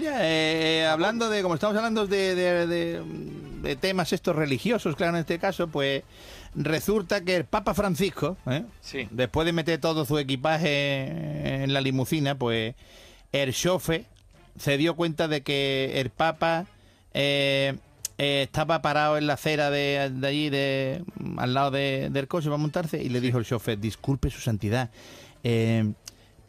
Mira, eh, hablando de, como estamos hablando de, de- de- de temas estos religiosos, claro, en este caso, pues resulta que el Papa Francisco, ¿eh? Sí. después de meter todo su equipaje en la limusina, pues el chofe se dio cuenta de que el Papa eh, eh, estaba parado en la acera de, allí, de, al lado de- del coche para montarse, y le dijo el chofer, disculpe su santidad, eh,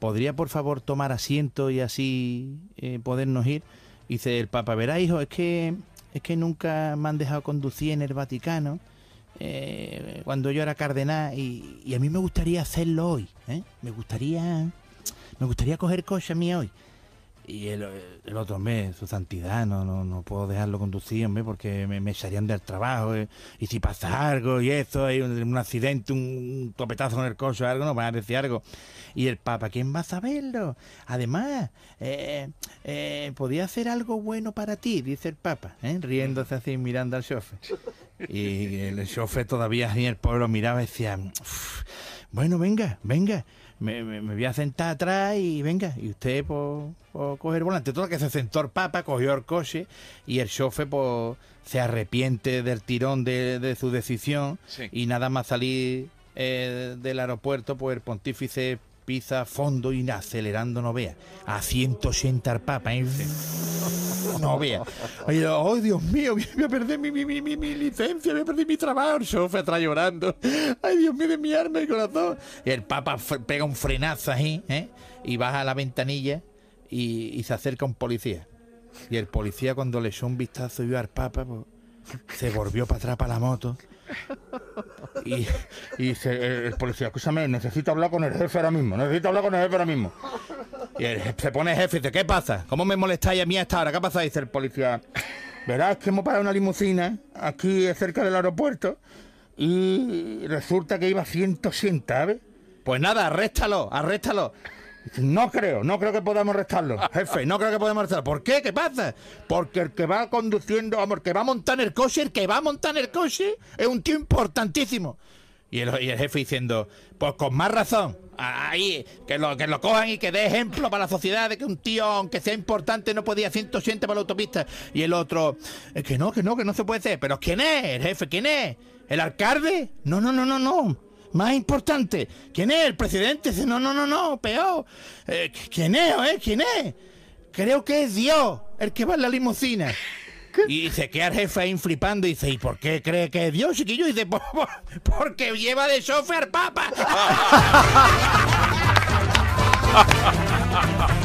¿podría por favor tomar asiento y así eh, podernos ir? Dice el Papa, verá hijo, es que, es que nunca me han dejado conducir en el Vaticano eh, cuando yo era cardenal y, y a mí me gustaría hacerlo hoy, ¿eh? Me gustaría, me gustaría coger coche a mí hoy. Y el, otro mes, su santidad, no, no, no puedo dejarlo conducir, hombre, porque me, me echarían del trabajo. eh, Y si pasa algo y esto, hay un, accidente, un, topetazo con el coche algo, no van a decir algo. Y el Papa, ¿quién va a saberlo? Además, eh, eh, podía hacer algo bueno para ti, dice el Papa, ¿eh? riéndose así, mirando al chofer. Y el chofer todavía en el pueblo miraba y decía, "Uf, bueno, venga, venga, me, me- me voy a sentar atrás y venga, y usted pues, pues, coge el volante. Todo que se sentó el papa, cogió el coche y el chofer pues se arrepiente del tirón de, de su decisión Sí. y nada más salir eh, del aeropuerto, pues el pontífice pisa fondo y acelerando no vea a 180 al papa ¿eh? no oh Dios mío voy a perder mi, licencia voy a mi trabajo. El chofer atrás llorando. Ay Dios mío de mi alma y corazón. Y el papa pega un frenazo ahí ¿eh? y baja a la ventanilla y, se acerca un policía. Y el policía cuando le echó un vistazo y vio al papa pues, se volvió para atrás para la moto. Y, y el, el policía, escúchame, necesito hablar con el jefe ahora mismo, necesito hablar con el jefe ahora mismo. Y el se pone jefe y dice, ¿qué pasa? ¿Cómo me molestáis a mí a esta hora? ¿Qué pasa? Dice el policía, verás que hemos parado una limusina aquí cerca del aeropuerto y resulta que iba a 180, ¿sabes? Pues nada, arréstalo, arréstalo. No creo, no creo que podamos arrestarlo, jefe, no creo que podamos arrestarlo. ¿Por qué? ¿Qué pasa? Porque el que va conduciendo, vamos, el que va a montar el coche, el que va a montar el coche es un tío importantísimo. Y el, jefe diciendo, pues con más razón, ahí, que lo, que lo cojan y que dé ejemplo para la sociedad de que un tío, aunque sea importante, no podía 180 por la autopista. Y el otro, "Es que no, que no, que no se puede hacer. Pero ¿quién es? El jefe, ¿quién es? ¿El alcalde? No, no, no, no, no. Más importante, ¿quién es? ¿El presidente? No, no, no, no, peor. Eh, ¿Quién es? ¿Quién es? Creo que es Dios el que va en la limusina. Y se queda el jefe ahí flipando y dice, ¿y por qué cree que es Dios, chiquillo? Y dice, "Por- por- porque lleva de chofer papa.